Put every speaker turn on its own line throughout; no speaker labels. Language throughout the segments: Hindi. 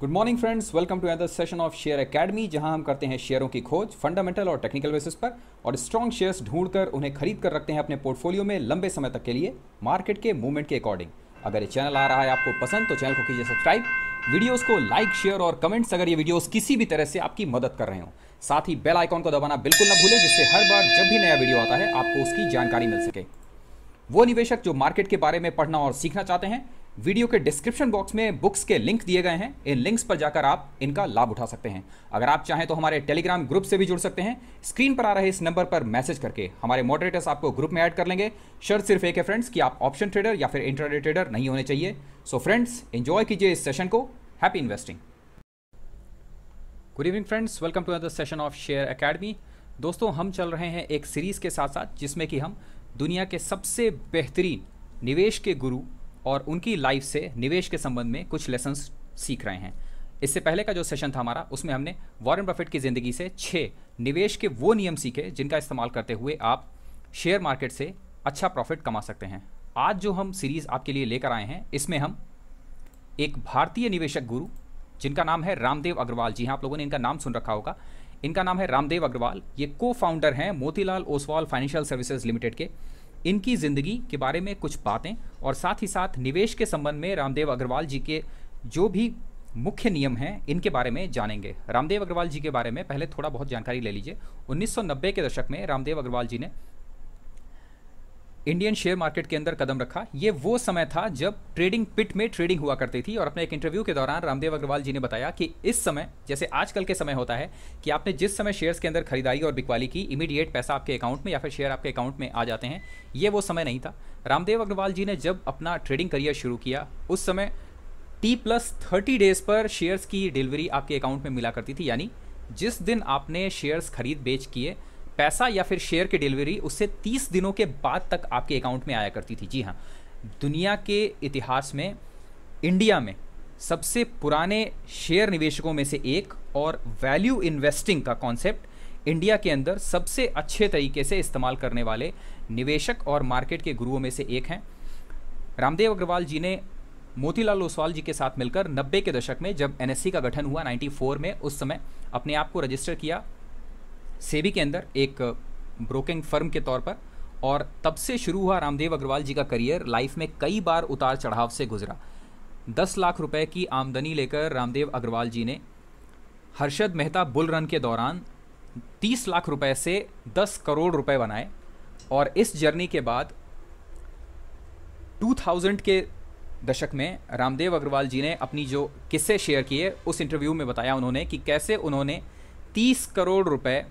Good morning friends welcome to other session of Share Academy जहाँ हम करते हैं शेयरों की खोज फंडामेंटल और टेक्निकल बेसिस पर, और स्ट्रॉन्ग शेयर्स ढूंढकर उन्हें खरीद कर रखते हैं अपने पोर्टफोलियो में लंबे समय तक के लिए मार्केट के मूवमेंट के अकॉर्डिंग अगर ये चैनल आ रहा है आपको पसंद तो चैनल को कीजिए सब्सक्राइब वीडियोस को लाइक शेयर और कमेंट्स अगर ये वीडियोस किसी भी तरह से आपकी मदद कर रहे हो. साथ ही बेल आइकॉन को दबाना बिल्कुल ना भूलें, जिससे हर बार जब भी नया वीडियो आता है, आपको उसकी जानकारी मिल सके. वो निवेशक जो मार्केट के बारे में पढ़ना और सीखना चाहते हैं वीडियो के डिस्क्रिप्शन बॉक्स में बुक्स के लिंक दिए गए हैं। इन लिंक्स पर जाकर आप इनका लाभ उठा सकते हैं। अगर आप चाहें तो हमारे टेलीग्राम ग्रुप से भी जुड़ सकते हैं। स्क्रीन पर आ रहे इस नंबर पर मैसेज करके हमारे मॉडरेटर्स आपको ग्रुप में ऐड कर लेंगे। शर्त सिर्फ़ एक है फ्रेंड्स कि आप ऑप्शन ट्रेडर या फिर इंटरडे ट्रेडर नहीं होने चाहिए। सो फ्रेंड्स एंजॉय कीजिए इस सेशन को। Happy investing good evening friends welcome to other session of Share Academy दोस्तों, हम चल रहे हैं एक सीरीज़ के साथ साथ जिसमें कि हम दुनिया के सबसे बेहतरीन निवेश के गुरु और उनकी लाइफ से निवेश के संबंध में कुछ लेसन्स सीख रहे हैं। इससे पहले का जो सेशन था हमारा, उसमें हमने वॉरेन बफेट की ज़िंदगी से छः निवेश के वो नियम सीखे, जिनका इस्तेमाल करते हुए आप शेयर मार्केट से अच्छा प्रॉफिट कमा सकते हैं। आज जो हम सीरीज़ आपके लिए लेकर आए हैं, इसमें हम एक भारतीय निवेशक गुरु, जिनका नाम है रामदेव अग्रवाल। जी हाँ आप लोगों ने इनका नाम सुन रखा होगा। इनका नाम है रामदेव अग्रवाल। ये को फाउंडर हैं Motilal Oswal Financial Services Limited के। इनकी ज़िंदगी के बारे में कुछ बातें और साथ ही साथ निवेश के संबंध में रामदेव अग्रवाल जी के जो भी मुख्य नियम हैं, इनके बारे में जानेंगे। रामदेव अग्रवाल जी के बारे में पहले थोड़ा बहुत जानकारी ले लीजिए। 1990 के दशक में रामदेव अग्रवाल जी ने इंडियन शेयर मार्केट के अंदर कदम रखा। ये वो समय था जब ट्रेडिंग पिट में ट्रेडिंग हुआ करती थी और अपने एक इंटरव्यू के दौरान रामदेव अग्रवाल जी ने बताया कि इस समय, जैसे आजकल के समय होता है, कि आपने जिस समय शेयर्स के अंदर खरीदारी और बिकवाली की इमीडिएट पैसा आपके अकाउंट में या फिर शेयर आपके अकाउंट में आ जाते हैं, ये वो समय नहीं था। रामदेव अग्रवाल जी ने जब अपना ट्रेडिंग करियर शुरू किया, उस समय टी प्लस थर्टी डेज़ पर शेयर्स की डिलीवरी आपके अकाउंट में मिला करती थी। यानी जिस दिन आपने शेयर्स खरीद बेच किए पैसा या फिर शेयर की डिलीवरी उससे 30 दिनों के बाद तक आपके अकाउंट में आया करती थी। जी हाँ दुनिया के इतिहास में, इंडिया में सबसे पुराने शेयर निवेशकों में से एक और वैल्यू इन्वेस्टिंग का कॉन्सेप्ट इंडिया के अंदर सबसे अच्छे तरीके से इस्तेमाल करने वाले निवेशक और मार्केट के गुरुओं में से एक हैं। रामदेव अग्रवाल जी ने मोतीलाल ओसवाल जी के साथ मिलकर 90 के दशक में जब एनएससी का गठन हुआ 94 में, उस समय अपने आप को रजिस्टर किया। सेबी के अंदर एक ब्रोकिंग फर्म के तौर पर और तब से शुरू हुआ रामदेव अग्रवाल जी का करियर, लाइफ में कई बार उतार चढ़ाव से गुजरा। दस लाख रुपए की आमदनी लेकर रामदेव अग्रवाल जी ने हर्षद मेहता बुल रन के दौरान तीस लाख रुपए से दस करोड़ रुपए बनाए और इस जर्नी के बाद 2000 के दशक में रामदेव अग्रवाल जी ने अपनी जो किस्से शेयर किए, उस इंटरव्यू में बताया उन्होंने कि कैसे उन्होंने 30 करोड़ रुपए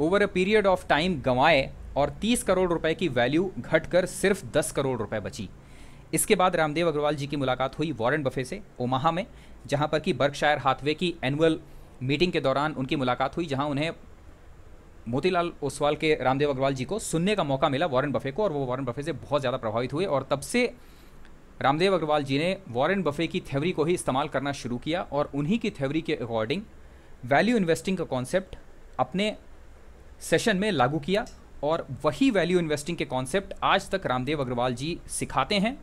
over a period of time गंवाए और 30 करोड़ रुपए की वैल्यू घटकर सिर्फ़ 10 करोड़ रुपए बची। इसके बाद रामदेव अग्रवाल जी की मुलाकात हुई वॉरेन बफे से ओमाहा में, जहाँ पर कि बर्कशायर हाथवे की एनुअल मीटिंग के दौरान उनकी मुलाकात हुई, जहाँ उन्हें मोतीलाल ओसवाल के रामदेव अग्रवाल जी को सुनने का मौका मिला वॉरेन बफे को और वो वॉरेन बफे से बहुत ज़्यादा प्रभावित हुए और तब से रामदेव अग्रवाल जी ने वॉरेन बफे की थ्योरी को ही इस्तेमाल करना शुरू किया और उन्हीं की थ्योरी के अकॉर्डिंग वैल्यू इन्वेस्टिंग का कॉन्सेप्ट अपने सेशन में लागू किया और वही वैल्यू इन्वेस्टिंग के कॉन्सेप्ट आज तक रामदेव अग्रवाल जी सिखाते हैं।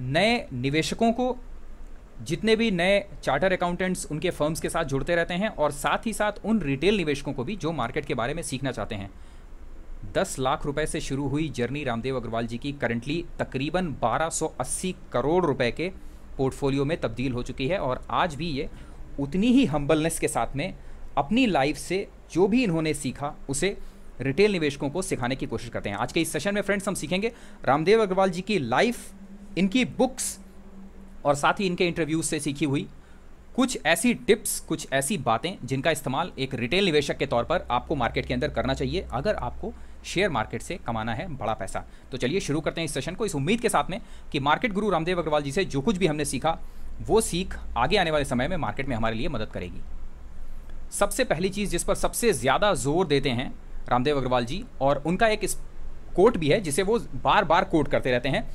नए निवेशकों को जितने भी नए चार्टर अकाउंटेंट्स उनके फर्म्स के साथ जुड़ते रहते हैं और साथ ही साथ उन रिटेल निवेशकों को भी जो मार्केट के बारे में सीखना चाहते हैं। दस लाख रुपए से शुरू हुई जर्नी रामदेव अग्रवाल जी की करंटली तकरीबन 1280 करोड़ रुपए के पोर्टफोलियो में तब्दील हो चुकी है और आज भी ये उतनी ही हम्बलनेस के साथ में अपनी लाइफ से जो भी इन्होंने सीखा, उसे रिटेल निवेशकों को सिखाने की कोशिश करते हैं। आज के इस सेशन में फ्रेंड्स हम सीखेंगे रामदेव अग्रवाल जी की लाइफ इनकी बुक्स और साथ ही इनके इंटरव्यूज़ से सीखी हुई कुछ ऐसी टिप्स कुछ ऐसी बातें जिनका इस्तेमाल एक रिटेल निवेशक के तौर पर आपको मार्केट के अंदर करना चाहिए, अगर आपको शेयर मार्केट से कमाना है बड़ा पैसा। तो चलिए शुरू करते हैं इस सेशन को। इस उम्मीद के साथ में कि मार्केट गुरु रामदेव अग्रवाल जी से जो कुछ भी हमने सीखा, वो सीख आगे आने वाले समय में मार्केट में हमारे लिए मदद करेगी। सबसे पहली चीज़ जिस पर सबसे ज़्यादा ज़ोर देते हैं रामदेव अग्रवाल जी, और उनका एक कोट भी है जिसे वो बार बार कोट करते रहते हैं,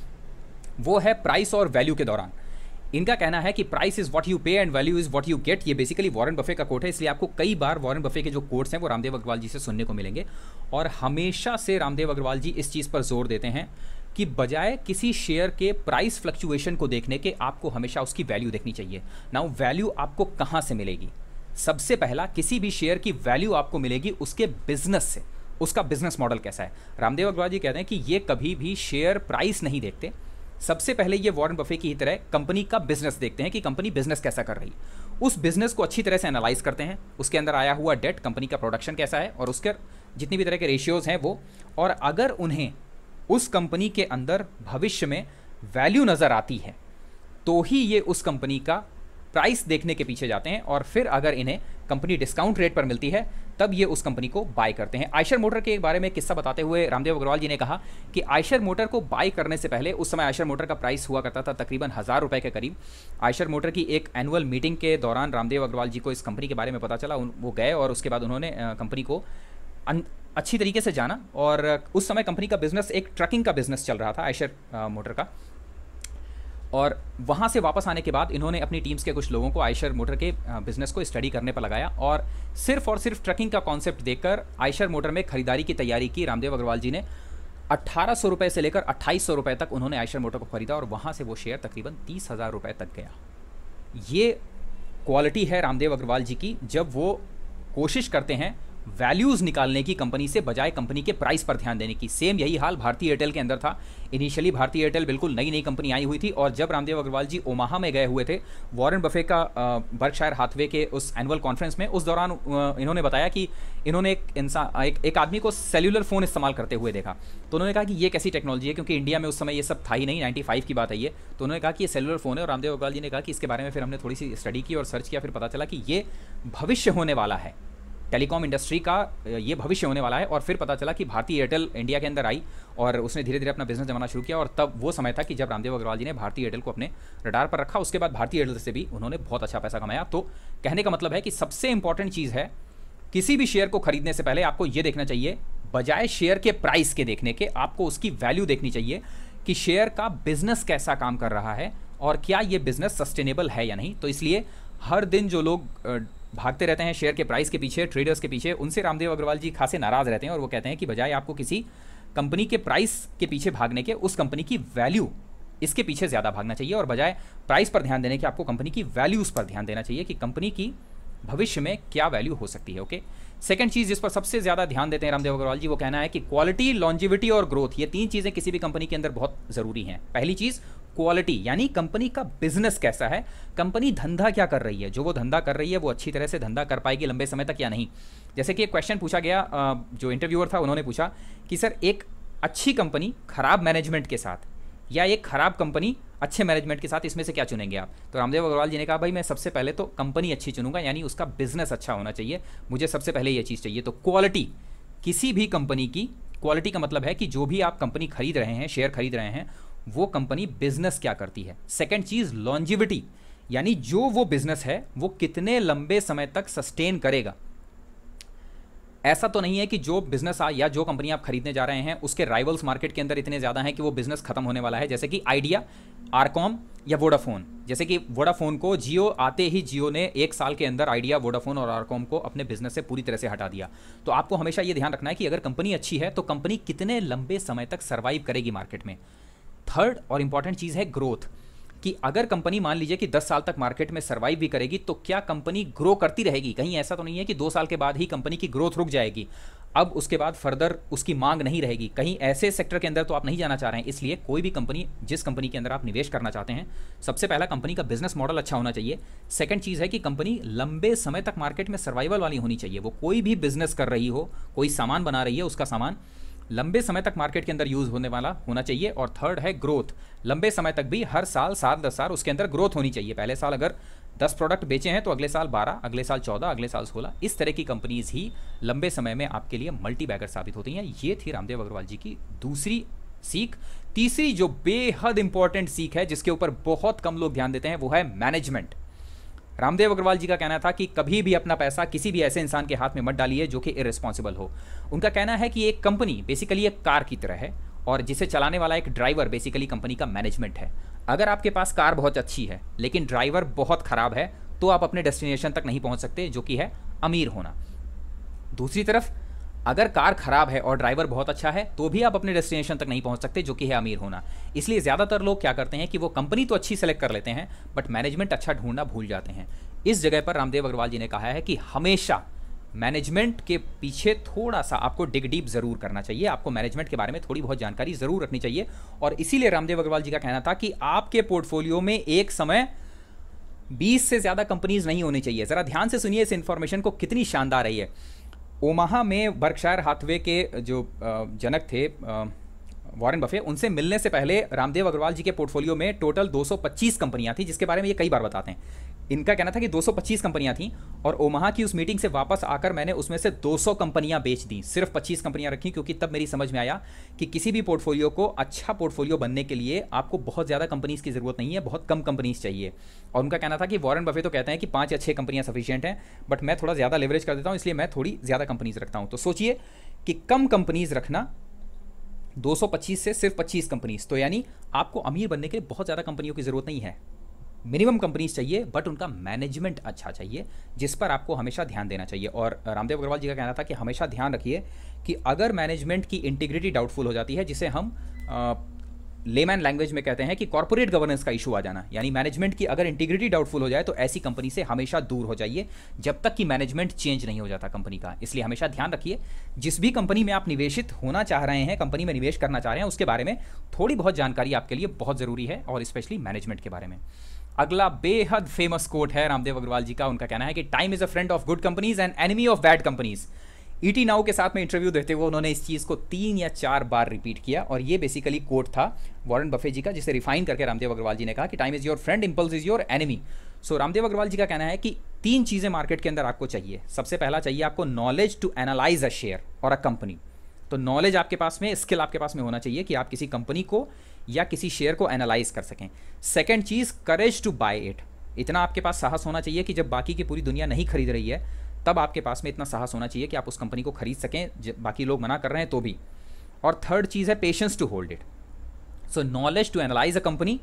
वो है प्राइस और वैल्यू के दौरान। इनका कहना है कि price is what you pay and value is what you get, ये बेसिकली वॉरेन बफे का कोट है, इसलिए आपको कई बार वॉरेन बफे के जो कोट्स हैं वो रामदेव अग्रवाल जी से सुनने को मिलेंगे। और हमेशा से रामदेव अग्रवाल जी इस चीज़ पर ज़ोर देते हैं कि बजाय किसी शेयर के प्राइस फ्लक्चुएशन को देखने के, आपको हमेशा उसकी वैल्यू देखनी चाहिए। नाउ, वैल्यू आपको कहाँ से मिलेगी? सबसे पहला किसी भी शेयर की वैल्यू आपको मिलेगी उसके बिज़नेस से। उसका बिज़नेस मॉडल कैसा है? रामदेव अग्रवाल जी कहते हैं कि ये कभी भी शेयर प्राइस नहीं देखते। सबसे पहले ये वॉरेन बफे की ही तरह कंपनी का बिज़नेस देखते हैं कि कंपनी बिज़नेस कैसा कर रही उस बिज़नेस को अच्छी तरह से एनालाइज करते हैं। उसके अंदर आया हुआ डेट कंपनी का प्रोडक्शन कैसा है और उसके जितनी भी तरह के रेशियोज हैं वो। और अगर उन्हें उस कंपनी के अंदर भविष्य में वैल्यू नज़र आती है तो ही ये उस कंपनी का प्राइस देखने के पीछे जाते हैं और फिर अगर इन्हें कंपनी डिस्काउंट रेट पर मिलती है, तब ये उस कंपनी को बाय करते हैं। आयशर मोटर के बारे में किस्सा बताते हुए रामदेव अग्रवाल जी ने कहा कि आयशर मोटर को बाय करने से पहले उस समय आयशर मोटर का प्राइस हुआ करता था तकरीबन हज़ार रुपये के करीब। आयशर मोटर की एक एनुअल मीटिंग के दौरान रामदेव अग्रवाल जी को इस कंपनी के बारे में पता चला वो गए और उसके बाद उन्होंने कंपनी को अच्छी तरीके से जाना और उस समय कंपनी का बिज़नेस एक ट्रकिंग का बिज़नेस चल रहा था, आयशर मोटर का। और वहाँ से वापस आने के बाद इन्होंने अपनी टीम्स के कुछ लोगों को, आयशर मोटर के बिज़नेस को स्टडी करने पर लगाया और सिर्फ़ और सिर्फ़ ट्रकिंग का कॉन्सेप्ट देखकर आयशर मोटर में खरीदारी की तैयारी की रामदेव अग्रवाल जी ने अट्ठारह सौ रुपये से लेकर अट्ठाईस सौ रुपये तक उन्होंने आयशर मोटर को खरीदा और वहाँ से वो शेयर तकरीबन तीस हज़ार रुपये तक गया। ये क्वालिटी है रामदेव अग्रवाल जी की, जब वो कोशिश करते हैं वैल्यूज़ निकालने की कंपनी से बजाय कंपनी के प्राइस पर ध्यान देने की। सेम यही हाल भारतीय एयरटेल के अंदर था। इनिशियली भारतीय एयरटेल बिल्कुल नई नई कंपनी आई हुई थी और जब रामदेव अग्रवाल जी ओमाहा में गए हुए थे वॉरेन बफे का बर्कशायर हाथवे के उस एनुअल कॉन्फ्रेंस में उस दौरान इन्होंने बताया कि इन्होंने एक इंसान एक, एक आदमी को सेल्यूलर फ़ोन इस्तेमाल करते हुए देखा। तो उन्होंने कहा कि ये कैसी टेक्नोलॉजी है क्योंकि इंडिया में उस समय ये सब था ही नहीं नाइन्टी की बात है ये। तो उन्होंने कहा कि ये सेल्यूलर फ़ोन है और रामदेव अग्रवाल जी ने कहा कि इसके बारे में फिर हमने थोड़ी सी स्टडी की और सर्च किया फिर पता चला कि ये भविष्य होने वाला है। टेलीकॉम इंडस्ट्री का ये भविष्य होने वाला है और फिर पता चला कि भारतीय एयरटेल इंडिया के अंदर आई और उसने धीरे धीरे अपना बिज़नेस जमाना शुरू किया और तब वो समय था कि जब रामदेव अग्रवाल जी ने भारतीय एयरटेल को अपने रडार पर रखा, उसके बाद भारतीय एयरटेल से भी उन्होंने बहुत अच्छा पैसा कमाया। तो कहने का मतलब है कि सबसे इंपॉर्टेंट चीज़ है, किसी भी शेयर को खरीदने से पहले आपको ये देखना चाहिए, बजाय शेयर के प्राइस के देखने के, आपको उसकी वैल्यू देखनी चाहिए कि शेयर का बिज़नेस कैसा काम कर रहा है और क्या ये बिज़नेस सस्टेनेबल है या नहीं। तो इसलिए हर दिन जो लोग भागते रहते हैं शेयर के प्राइस के पीछे ट्रेडर्स के पीछे, उनसे रामदेव अग्रवाल जी खासे नाराज़ रहते हैं और वो कहते हैं कि बजाय आपको किसी कंपनी के प्राइस के पीछे भागने के, उस कंपनी की वैल्यू इसके पीछे ज़्यादा भागना चाहिए और बजाय प्राइस पर ध्यान देने के, आपको कंपनी की वैल्यूज़ पर ध्यान देना चाहिए कि कंपनी की भविष्य में क्या वैल्यू हो सकती है ओके सेकंड चीज़ जिस पर सबसे ज़्यादा ध्यान देते हैं रामदेव अग्रवाल जी, वो कहना है कि क्वालिटी लॉन्जिविटी और ग्रोथ ये तीन चीज़ें किसी भी कंपनी के अंदर बहुत ज़रूरी हैं। पहली चीज़ क्वालिटी, यानी कंपनी का बिज़नेस कैसा है? कंपनी धंधा क्या कर रही है? जो वो धंधा कर रही है, वो अच्छी तरह से धंधा कर पाएगी लंबे समय तक या नहीं? जैसे कि एक क्वेश्चन पूछा गया जो इंटरव्यूअर था, उन्होंने पूछा कि, सर, एक अच्छी कंपनी खराब मैनेजमेंट के साथ या एक खराब कंपनी अच्छे मैनेजमेंट के साथ, इसमें से क्या चुनेंगे आप? तो रामदेव अग्रवाल जी ने कहा, भाई, मैं सबसे पहले तो कंपनी अच्छी चुनूँगा, यानी उसका बिज़नेस अच्छा होना चाहिए। मुझे सबसे पहले ये चीज़ चाहिए। तो क्वालिटी किसी भी कंपनी की क्वालिटी का मतलब है कि जो भी आप कंपनी खरीद रहे हैं शेयर खरीद रहे हैं वो कंपनी बिज़नेस क्या करती है? सेकेंड चीज़ लॉन्जिविटी यानी जो वो बिज़नेस है, वो कितने लंबे समय तक सस्टेन करेगा? ऐसा तो नहीं है कि जो बिज़नेस आ या जो कंपनी आप खरीदने जा रहे हैं, उसके राइवल्स मार्केट के अंदर इतने ज़्यादा हैं कि वो बिज़नेस खत्म होने वाला है। जैसे कि आइडिया आरकॉम या वोडाफोन जैसे कि वोडाफोन को जियो आते ही जियो ने एक साल के अंदर आइडिया वोडाफोन और आरकॉम को अपने बिज़नेस से पूरी तरह से हटा दिया। तो आपको हमेशा ये ध्यान रखना है कि अगर कंपनी अच्छी है तो कंपनी कितने लंबे समय तक सर्वाइव करेगी मार्केट में? थर्ड और इंपॉर्टेंट चीज़ है ग्रोथ कि अगर कंपनी मान लीजिए कि 10 साल तक मार्केट में सर्वाइव भी करेगी तो क्या कंपनी ग्रो करती रहेगी? कहीं ऐसा तो नहीं है कि दो साल के बाद ही कंपनी की ग्रोथ रुक जाएगी। अब उसके बाद फर्दर उसकी मांग नहीं रहेगी। कहीं ऐसे सेक्टर के अंदर तो आप नहीं जाना चाह रहे हैं। इसलिए कोई भी कंपनी जिस कंपनी के अंदर आप निवेश करना चाहते हैं, सबसे पहला कंपनी का बिज़नेस मॉडल अच्छा होना चाहिए। सेकंड चीज़ है कि कंपनी लंबे समय तक मार्केट में सर्वाइवल वाली होनी चाहिए। वो कोई भी बिज़नेस कर रही हो, कोई सामान बना रही है, उसका सामान लंबे समय तक मार्केट के अंदर यूज़ होने वाला होना चाहिए और थर्ड है ग्रोथ। लंबे समय तक भी हर साल सात दस साल उसके अंदर ग्रोथ होनी चाहिए। पहले साल अगर दस प्रोडक्ट बेचे हैं तो अगले साल बारह, अगले साल चौदह, अगले साल सोलह, इस तरह की कंपनीज़ ही लंबे समय में आपके लिए मल्टी बैगर साबित होती हैं। ये थी रामदेव अग्रवाल जी की दूसरी सीख। तीसरी जो बेहद इंपॉर्टेंट सीख है, जिसके ऊपर बहुत कम लोग ध्यान देते हैं, वो है मैनेजमेंट रामदेव अग्रवाल जी का कहना था कि कभी भी अपना पैसा किसी भी ऐसे इंसान के हाथ में मत डालिए जो कि इरेस्पॉन्सिबल हो। उनका कहना है कि एक कंपनी बेसिकली एक कार की तरह है और जिसे चलाने वाला एक ड्राइवर बेसिकली कंपनी का मैनेजमेंट है। अगर आपके पास कार बहुत अच्छी है, लेकिन ड्राइवर बहुत ख़राब है तो आप अपने डेस्टिनेशन तक नहीं पहुँच सकते, जो कि है अमीर होना। दूसरी तरफ़ अगर कार खराब है और ड्राइवर बहुत अच्छा है तो भी आप अपने डेस्टिनेशन तक नहीं पहुँच सकते, जो कि है अमीर होना। इसलिए ज़्यादातर लोग क्या करते हैं कि वो कंपनी तो अच्छी सेलेक्ट कर लेते हैं बट मैनेजमेंट अच्छा ढूंढना भूल जाते हैं। इस जगह पर रामदेव अग्रवाल जी ने कहा है कि हमेशा मैनेजमेंट के पीछे थोड़ा सा आपको डिग डीप ज़रूर करना चाहिए। आपको मैनेजमेंट के बारे में थोड़ी बहुत जानकारी ज़रूर रखनी चाहिए। और इसीलिए रामदेव अग्रवाल जी का कहना था कि आपके पोर्टफोलियो में एक समय 20 से ज़्यादा कंपनीज़ नहीं होनी चाहिए। ज़रा ध्यान से सुनिए इस इंफॉर्मेशन को, कितनी शानदार रही है ओमाहा में बर्कशायर हाथवे के जो जनक थे वॉरेन बफे उनसे मिलने से पहले रामदेव अग्रवाल जी के पोर्टफोलियो में टोटल 225 कंपनियाँ थी, जिसके बारे में ये कई बार बताते हैं। इनका कहना था कि 225 कंपनियाँ थी और ओमाहा की उस मीटिंग से वापस आकर मैंने उसमें से 200 कंपनियाँ बेच दी। सिर्फ़ 25 कंपनियाँ रखी, क्योंकि तब मेरी समझ में आया कि किसी भी पोर्टफोलियो को अच्छा पोर्टफोलियो बनने के लिए आपको बहुत ज़्यादा कंपनीज़ की ज़रूरत नहीं है, बहुत कम कंपनीज़ चाहिए। और उनका कहना था कि वॉरेन बफे तो कहते हैं कि पाँच या छः कंपनियाँ सफिशियंट हैं बट मैं थोड़ा ज़्यादा लेवरेज कर देता हूँ, इसलिए मैं थोड़ी ज़्यादा कंपनीज़ रखता हूँ। तो सोचिए कि कम कंपनीज़ रखना 225 से सिर्फ़ 25 कंपनीज़। तो यानी आपको अमीर बनने के लिए बहुत ज़्यादा कंपनियों की ज़रूरत नहीं है। मिनिमम कंपनीज़ चाहिए, बट उनका मैनेजमेंट अच्छा चाहिए, जिस पर आपको हमेशा ध्यान देना चाहिए। और रामदेव अग्रवाल जी का कहना था कि हमेशा ध्यान रखिए कि अगर मैनेजमेंट की इंटीग्रिटी डाउटफुल हो जाती है, जिसे हम लेमैन लैंग्वेज में कहते हैं कि कॉर्पोरेट गवर्नेंस का इशू आ जाना, यानी मैनेजमेंट की अगर इंटीग्रिटी डाउटफुल हो जाए तो ऐसी कंपनी से हमेशा दूर हो जाइए, जब तक कि मैनेजमेंट चेंज नहीं हो जाता कंपनी का। इसलिए हमेशा ध्यान रखिए, जिस भी कंपनी में आप निवेशित होना चाह रहे हैं कंपनी में निवेश करना चाह रहे हैं, उसके बारे में थोड़ी बहुत जानकारी आपके लिए बहुत ज़रूरी है, और स्पेशली मैनेजमेंट के बारे में। अगला बेहद फ़ेमस कोट है रामदेव अग्रवाल जी का, उनका कहना है कि time is a friend of good companies and enemy of bad companies ET Now के साथ में इंटरव्यू देते हुए उन्होंने इस चीज़ को तीन या चार बार रिपीट किया और ये बेसिकली कोट था वॉरेन बफे जी का, जिसे रिफाइन करके रामदेव अग्रवाल जी ने कहा कि time is your friend impulse is your enemy so Ramdeo Agrawal ji का कहना है कि तीन चीज़ें मार्केट के अंदर आपको चाहिए। सबसे पहला चाहिए आपको knowledge to analyse a share और अ कंपनी तो नॉलेज आपके पास में स्किल आपके पास में होना चाहिए कि आप किसी कंपनी को या किसी शेयर को एनालाइज कर सकें। सेकेंड चीज़ करेज टू बाय इट इतना आपके पास साहस होना चाहिए कि जब बाकी की पूरी दुनिया नहीं खरीद रही है तब आपके पास में इतना साहस होना चाहिए कि आप उस कंपनी को खरीद सकें बाकी लोग मना कर रहे हैं तो भी। और थर्ड चीज़ है patience to hold it so knowledge to analyse a company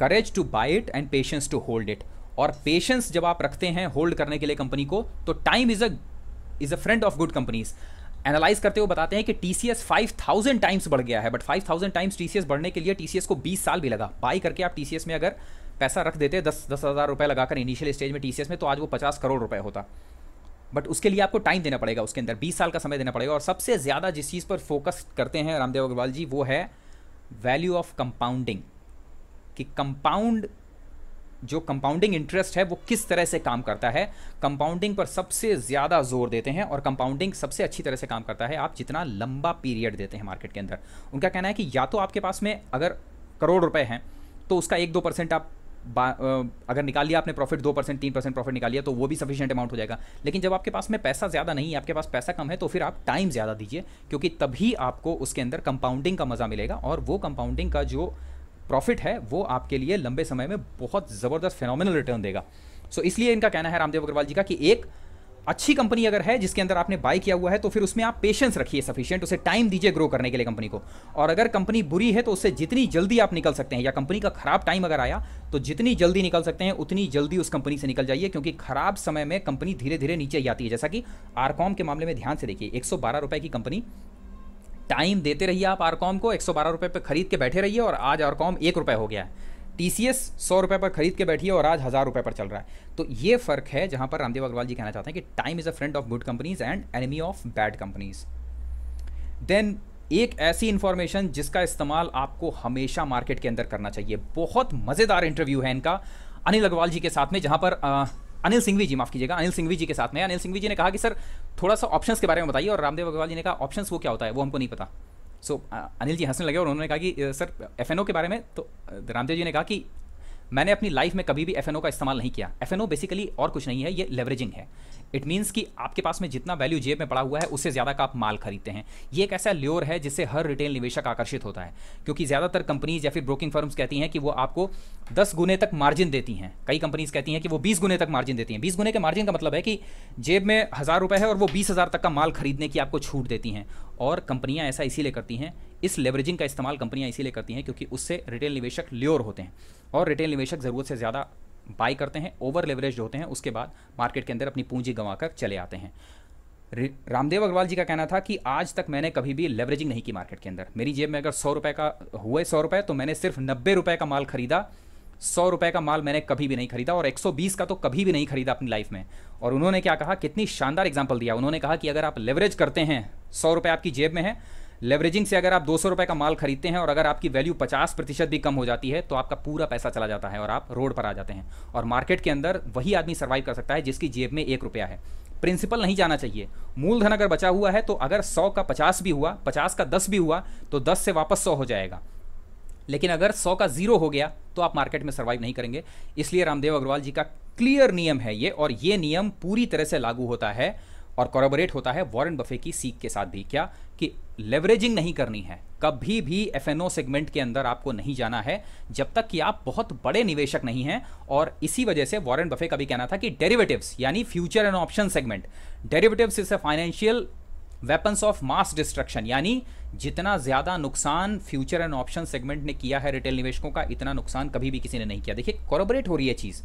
courage to buy it and patience to hold it और पेशेंस जब आप रखते हैं होल्ड करने के लिए कंपनी को तो time is a is a friend of good companies analyse करते हुए बताते हैं कि T C S five thousand times बढ़ गया है but five thousand times T C S बढ़ने के लिए टी सी एस को बीस साल भी लगा। बाई करके आप टी सी एस में अगर पैसा रख देते, दस दस हज़ार रुपये लगाकर इनिशियल स्टेज में टी सी एस में तो आज वो पचास करोड़ रुपए होता। बट उसके लिए आपको टाइम देना पड़ेगा उसके अंदर, बीस साल का समय देना पड़ेगा। और सबसे ज़्यादा जिस चीज़ पर फोकस करते हैं रामदेव अग्रवाल जी, वो है वैल्यू ऑफ़ कंपाउंडिंग कि कंपाउंड जो कंपाउंडिंग इंटरेस्ट है, वो किस तरह से काम करता है? कंपाउंडिंग पर सबसे ज़्यादा ज़ोर देते हैं और कंपाउंडिंग सबसे अच्छी तरह से काम करता है। आप जितना लंबा पीरियड देते हैं मार्केट के अंदर। उनका कहना है कि या तो आपके पास में अगर करोड़ रुपए हैं तो उसका एक दो परसेंट आप अगर निकाल लिया आपने प्रॉफिट दो परसेंट तीन परसेंट प्रॉफिट निकाल लिया तो वो भी सफिशियंट अमाउंट हो जाएगा। लेकिन जब आपके पास में पैसा ज़्यादा नहीं है आपके पास पैसा कम है तो फिर आप टाइम ज़्यादा दीजिए क्योंकि तभी आपको उसके अंदर कंपाउंडिंग का मज़ा मिलेगा और वो कंपाउंडिंग का जो प्रॉफिट है वो आपके लिए लंबे समय में बहुत ज़बरदस्त फेनोमिनल रिटर्न देगा। सो so, इसलिए इनका कहना है रामदेव अग्रवाल जी का कि एक अच्छी कंपनी अगर है, जिसके अंदर आपने बाय किया हुआ है तो फिर उसमें आप पेशेंस रखिए सफिशियंट उसे टाइम दीजिए ग्रो करने के लिए कंपनी को। और अगर कंपनी बुरी है तो उससे जितनी जल्दी आप निकल सकते हैं, या कंपनी का खराब टाइम अगर आया तो जितनी जल्दी निकल सकते हैं, उतनी जल्दी उस कंपनी से निकल जाइए, क्योंकि खराब समय में कंपनी धीरे धीरे नीचे ही जाती है। जैसा कि आरकॉम के मामले में ध्यान से देखिए, एक रुपए की कंपनी टाइम देते रहिए आप आरकॉम को, एक सौ रुपये पर खरीद के बैठे रहिए, और आज आरकॉम एक रुपये हो गया है। टी सी एस सौ रुपये पर खरीद के बैठी है और आज हज़ार रुपये पर चल रहा है। तो ये फ़र्क है जहाँ पर रामदेव अग्रवाल जी कहना चाहते हैं कि time is a friend of good companies and enemy of bad companies then एक ऐसी इंफॉर्मेशन जिसका इस्तेमाल आपको हमेशा मार्केट के अंदर करना चाहिए। बहुत मज़ेदार इंटरव्यू है इनका अनिल अग्रवाल जी के साथ में जहाँ पर आ, अनिल सिंघवी जी माफ़ कीजिएगा अनिल सिंघवी जी के साथ में। अनिल सिंघवी जी ने कहा कि सर थोड़ा सा ऑप्शंस के बारे में बताइए। और रामदेव अग्रवाल जी ने कहा ऑप्शंस वो क्या होता है? वो हमको नहीं पता। सो अनिल जी हंसने लगे और उन्होंने कहा कि सर एफएनओ के बारे में तो रामदेव जी ने कहा कि मैंने अपनी लाइफ में कभी भी एफएनओ का इस्तेमाल नहीं किया। एफएनओ बेसिकली और कुछ नहीं है, ये लेवरेजिंग है। इट मीन्स कि आपके पास में जितना वैल्यू जेब में पड़ा हुआ है, उससे ज़्यादा का आप माल खरीदते हैं। ये एक ऐसा ल्योर है जिससे हर रिटेल निवेशक आकर्षित होता है। क्योंकि ज़्यादातर कंपनीज़ या फिर ब्रोकिंग फर्म्स कहती हैं कि वो आपको दस गुने तक मार्जिन देती हैं। कई कंपनीज़ कहती हैं कि वो बीस गुने तक मार्जिन देती हैं। बीस गुने के मार्जिन का मतलब है कि जेब में हज़ार रुपये है और वो बीस हज़ार तक का माल खरीदने की आपको छूट देती हैं। और कंपनियाँ ऐसा इसीलिए करती हैं, इस लेवरेजिंग का इस्तेमाल कंपनियाँ इसीलिए करती हैं क्योंकि उससे रिटेल निवेशक ल्योर होते हैं। और रिटेल निवेशक ज़रूरत से ज़्यादा बाई करते हैं ओवर लेवरेज होते हैं, उसके बाद मार्केट के अंदर अपनी पूंजी गंवा कर चले आते हैं। रामदेव अग्रवाल जी का कहना था कि आज तक मैंने कभी भी लेवरेजिंग नहीं की मार्केट के अंदर। मेरी जेब में अगर सौ रुपए का, हुए सौ रुपए तो मैंने सिर्फ़ नब्बे रुपए का माल खरीदा, सौ रुपए का माल मैंने कभी भी नहीं खरीदा और 120 का तो कभी भी नहीं खरीदा अपनी लाइफ में। और उन्होंने क्या कहा, कितनी शानदार एग्ज़ाम्पल दिया। उन्होंने कहा कि अगर आप लेवरेज करते हैं, सौ रुपये आपकी जेब में है लेवरेजिंग से अगर आप दो सौ का माल खरीदते हैं और अगर आपकी वैल्यू पचास प्रतिशत भी कम हो जाती है तो आपका पूरा पैसा चला जाता है और आप रोड पर आ जाते हैं। और मार्केट के अंदर वही आदमी सर्वाइव कर सकता है जिसकी जेब में एक रुपया है। प्रिंसिपल नहीं जाना चाहिए। मूलधन अगर बचा हुआ है तो अगर सौ का पचास भी हुआ, पचास का दस भी हुआ तो दस से वापस सौ हो जाएगा। लेकिन अगर सौ का ज़ीरो हो गया तो आप मार्केट में सर्वाइव नहीं करेंगे। इसलिए रामदेव अग्रवाल जी का क्लियर नियम है ये, और ये नियम पूरी तरह से लागू होता है और कॉरोबरेट होता है वॉरेन बफे की सीख के साथ भी। क्या? लेवरेजिंग नहीं करनी है। कभी भी एफएनओ सेगमेंट के अंदर आपको नहीं जाना है, जब तक कि आप बहुत बड़े निवेशक नहीं हैं और इसी वजह से वॉरेन बफे का भी कहना था कि डेरिवेटिव्स यानी future and option segment derivatives is a financial weapons of mass destruction यानी जितना ज़्यादा नुकसान फ्यूचर एंड ऑप्शन सेगमेंट ने किया है रिटेल निवेशकों का, इतना नुकसान कभी भी किसी ने नहीं किया। देखिए कॉरोबरेट हो रही है चीज़।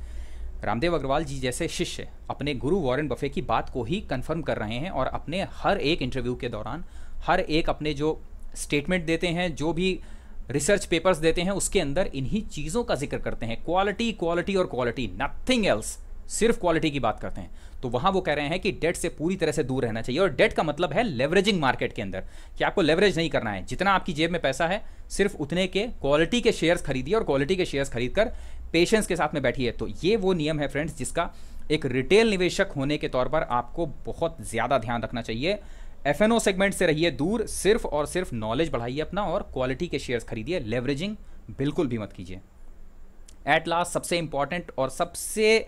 रामदेव अग्रवाल जी जैसे शिष्य अपने गुरु वॉरेन बफे की बात को ही कंफर्म कर रहे हैं और अपने हर एक इंटरव्यू के दौरान हर एक अपने जो स्टेटमेंट देते हैं, जो भी रिसर्च पेपर्स देते हैं, उसके अंदर इन्हीं चीज़ों का ज़िक्र करते हैं। क्वालिटी क्वालिटी और क्वालिटी नथिंग एल्स सिर्फ़ क्वालिटी की बात करते हैं। तो वहाँ वो कह रहे हैं कि डेट से पूरी तरह से दूर रहना चाहिए और डेट का मतलब है लेवरेजिंग मार्केट के अंदर, कि आपको लेवरेज नहीं करना है। जितना आपकी जेब में पैसा है, सिर्फ़ उतने के क्वालिटी के शेयर्स खरीदिए और क्वालिटी के शेयर्स खरीद कर पेशेंस के साथ में बैठिए। तो ये वो नियम है फ्रेंड्स जिसका एक रिटेल निवेशक होने के तौर पर आपको बहुत ज़्यादा ध्यान रखना चाहिए। एफ़ सेगमेंट से रहिए दूर, सिर्फ़ और सिर्फ़ नॉलेज बढ़ाइए अपना और क्वालिटी के शेयर्स खरीदिए लेवरेजिंग बिल्कुल भी मत कीजिए। एट लास्ट सबसे इंपॉर्टेंट और सबसे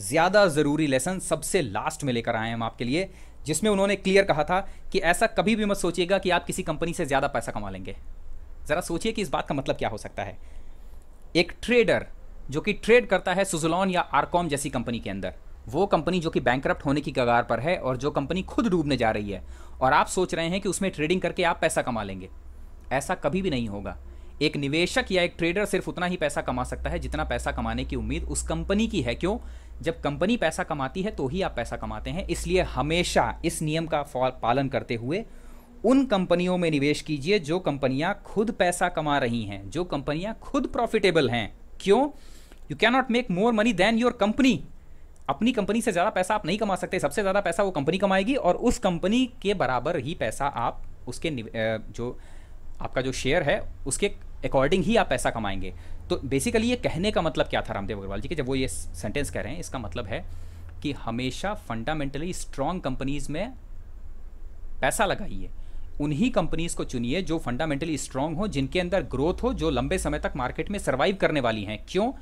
ज़्यादा ज़रूरी लेसन सबसे लास्ट में लेकर आए हम आपके लिए, जिसमें उन्होंने क्लियर कहा था कि ऐसा कभी भी मत सोचिएगा कि आप किसी कंपनी से ज़्यादा पैसा कमा लेंगे। ज़रा सोचिए कि इस बात का मतलब क्या हो सकता है। एक ट्रेडर जो कि ट्रेड करता है सुजुलॉन या आरकॉम जैसी कंपनी के अंदर, वो कंपनी जो कि बैंक होने की कगार पर है और जो कंपनी खुद डूबने जा रही है और आप सोच रहे हैं कि उसमें ट्रेडिंग करके आप पैसा कमा लेंगे। ऐसा कभी भी नहीं होगा। एक निवेशक या एक ट्रेडर सिर्फ़ उतना ही पैसा कमा सकता है जितना पैसा कमाने की उम्मीद उस कंपनी की है। क्यों? जब कंपनी पैसा कमाती है तो ही आप पैसा कमाते हैं। इसलिए हमेशा इस नियम का पालन करते हुए उन कंपनियों में निवेश कीजिए जो कंपनियाँ खुद पैसा कमा रही हैं, जो कंपनियाँ खुद प्रॉफिटेबल हैं। क्यों? You cannot make more money than your company अपनी कंपनी से ज़्यादा पैसा आप नहीं कमा सकते, सबसे ज़्यादा पैसा वो कंपनी कमाएगी और उस कंपनी के बराबर ही पैसा आप उसके जो आपका जो शेयर है, उसके अकॉर्डिंग ही आप पैसा कमाएँगे। तो बेसिकली ये कहने का मतलब क्या था रामदेव अग्रवाल जी के? जब वो ये सेंटेंस कह रहे हैं, इसका मतलब है कि हमेशा फंडामेंटली स्ट्रॉन्ग कंपनीज़ में पैसा लगाइए। उन्हीं कंपनीज़ को चुनिए जो फंडामेंटली स्ट्रांग हो, जिनके अंदर ग्रोथ हो, जो लंबे समय तक मार्केट में सर्वाइव करने वाली हैं। क्यों?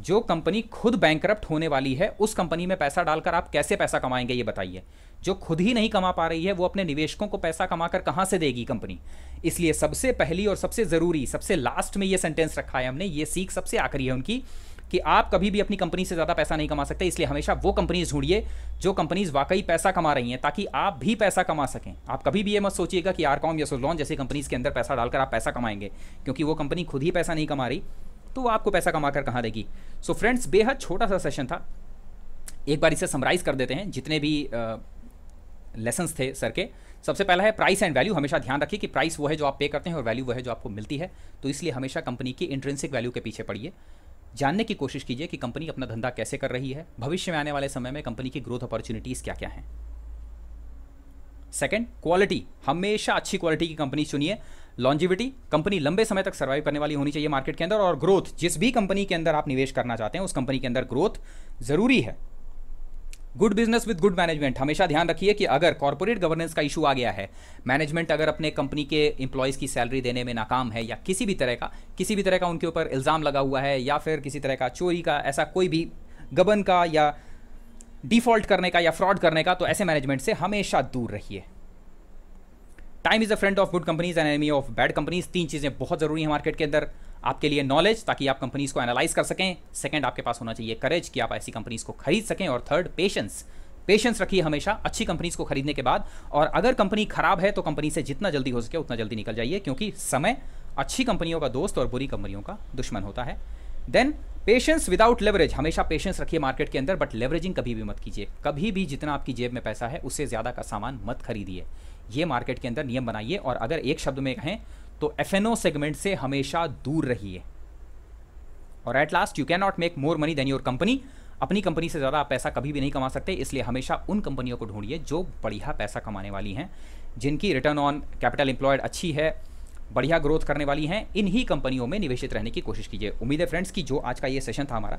जो कंपनी खुद बैंक होने वाली है, उस कंपनी में पैसा डालकर आप कैसे पैसा कमाएँगे, ये बताइए। जो खुद ही नहीं कमा पा रही है, वो अपने निवेशकों को पैसा कमाकर कहाँ से देगी कंपनी? इसलिए सबसे पहली और सबसे ज़रूरी, सबसे लास्ट में ये सेंटेंस रखा है हमने, ये सीख सबसे आखिरी है उनकी, कि आप कभी भी अपनी कंपनी से ज़्यादा पैसा नहीं कमा सकते, इसलिए हमेशा वो कंपनीज़ ढूंढिए, जो कंपनीज़ वाकई पैसा कमा रही हैं, ताकि आप भी पैसा कमा सकें। आप कभी भी ये मत सोचिएगा कि आरकॉम या सोलॉन जैसी कंपनीज़ के अंदर पैसा डालकर आप पैसा कमाएँगे, क्योंकि वो कंपनी खुद ही पैसा नहीं कमा रही। तो आपको पैसा कमा कर कहाँ देगी? सो फ्रेंड्स बेहद छोटा सा सेशन था। एक बार इसे समराइज कर देते हैं, जितने भी लेसन्स थे सर के। सबसे पहला है प्राइस एंड वैल्यू हमेशा ध्यान रखिए कि प्राइस वो है जो आप पे करते हैं और वैल्यू वो है जो आपको मिलती है। तो इसलिए हमेशा कंपनी की इंट्रेंसिक वैल्यू के पीछे पड़िए। जानने की कोशिश कीजिए कि कंपनी अपना धंधा कैसे कर रही है। भविष्य में आने वाले समय में कंपनी की ग्रोथ अपॉर्चुनिटीज़ क्या क्या हैं। सेकेंड क्वालिटी हमेशा अच्छी क्वालिटी की कंपनी चुनिए। लॉन्जिविटी कंपनी लंबे समय तक सर्वाइव करने वाली होनी चाहिए मार्केट के अंदर और ग्रोथ जिस भी कंपनी के अंदर आप निवेश करना चाहते हैं, उस कंपनी के अंदर ग्रोथ ज़रूरी है। Good business with good management हमेशा ध्यान रखिए कि अगर कॉर्पोरेट गवर्नेंस का इशू आ गया है मैनेजमेंट अगर अपने कंपनी के इंप्लॉयज़ की सैलरी देने में नाकाम है या किसी भी तरह का, किसी भी तरह का उनके ऊपर इल्ज़ाम लगा हुआ है या फिर किसी तरह का चोरी का, ऐसा कोई भी गबन का या डिफ़ॉल्ट करने का या फ्रॉड करने का तो ऐसे मैनेजमेंट से हमेशा दूर रहिए। Time is a friend of good companies and enemy of bad companies तीन चीज़ें बहुत ज़रूरी हैं मार्केट के अंदर, आपके लिए नॉलेज ताकि आप कंपनीज़ को एनालाइज कर सकें। सेकंड आपके पास होना चाहिए करेज कि आप ऐसी कंपनीज़ को खरीद सकें। और थर्ड पेशेंस पेशेंस रखिए हमेशा अच्छी कंपनीज़ को खरीदने के बाद। और अगर कंपनी खराब है तो कंपनी से जितना जल्दी हो सके उतना जल्दी निकल जाइए, क्योंकि समय अच्छी कंपनियों का दोस्त और बुरी कंपनियों का दुश्मन होता है। देन पेशेंस विदाउट लेवरेज हमेशा पेशेंस रखिए मार्केट के अंदर बट लेवरेजिंग कभी भी मत कीजिए। कभी भी जितना आपकी जेब में पैसा है, उससे ज़्यादा का सामान मत खरीदिए। ये मार्केट के अंदर नियम बनाइए और अगर एक शब्द में कहें तो एफएनओ सेगमेंट से हमेशा दूर रहिए। और at last you can not make more money than your company अपनी कंपनी से ज़्यादा आप पैसा कभी भी नहीं कमा सकते, इसलिए हमेशा उन कंपनियों को ढूंढिए जो बढ़िया पैसा कमाने वाली हैं, जिनकी रिटर्न ऑन कैपिटल एम्प्लॉयड अच्छी है, बढ़िया ग्रोथ करने वाली हैं। इन्हीं कंपनियों में निवेशित रहने की कोशिश कीजिए। उम्मीद है फ्रेंड्स की जो आज का ये सेशन था हमारा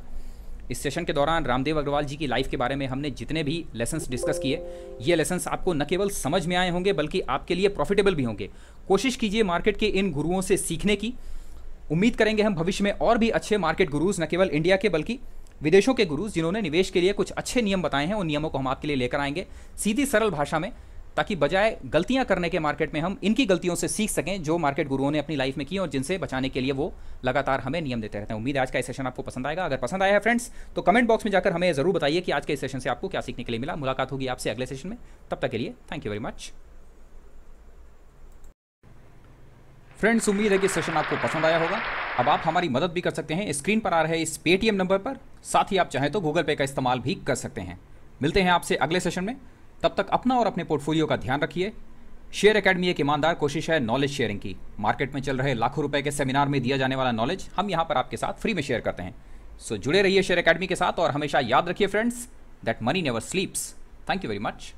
इस सेशन के दौरान रामदेव अग्रवाल जी की लाइफ के बारे में हमने जितने भी लेसन्स डिस्कस किए, ये लेसन्स आपको न केवल समझ में आए होंगे, बल्कि आपके लिए प्रॉफिटेबल भी होंगे। कोशिश कीजिए मार्केट के इन गुरुओं से सीखने की। उम्मीद करेंगे हम भविष्य में और भी अच्छे मार्केट गुरुज, न केवल इंडिया के, बल्कि विदेशों के गुरुज, जिन्होंने निवेश के लिए कुछ अच्छे नियम बताए हैं, उन नियमों को हम आपके लिए लेकर आएँगे। सीधी सरल भाषा में ताकि बजाय गलतियाँ करने के मार्केट में हम इनकी गलतियों से सीख सकें जो मार्केट गुरुओं ने अपनी लाइफ में की और जिनसे बचाने के लिए वो लगातार हमें नियम देते रहते हैं। उम्मीद है आज का सेशन आपको पसंद आएगा। अगर पसंद आया है फ्रेंड्स तो कमेंट बॉक्स में जाकर हमें ज़रूर बताइए कि आज के सेशन से आपको क्या सीखने के लिए मिला। मुलाकात होगी आपसे अगले सेशन में। तब तक के लिए thank you very much friends, उम्मीद है कि सेशन आपको पसंद आया होगा। अब आप हमारी मदद भी कर सकते हैं। स्क्रीन पर आ रहे इस पेटीएम नंबर पर। साथ ही आप चाहें तो गूगल पे का इस्तेमाल भी कर सकते हैं। मिलते हैं आपसे अगले सेशन में। तब तक अपना और अपने पोर्टफोलियो का ध्यान रखिए। शेयर एकेडमी एक ईमानदार कोशिश है नॉलेज शेयरिंग की। मार्केट में चल रहे लाखों रुपए के सेमिनार में दिया जाने वाला नॉलेज हम यहाँ पर आपके साथ फ्री में शेयर करते हैं। सो जुड़े रहिए शेयर एकेडमी के साथ और हमेशा याद रखिए friends that money never sleeps thank you very much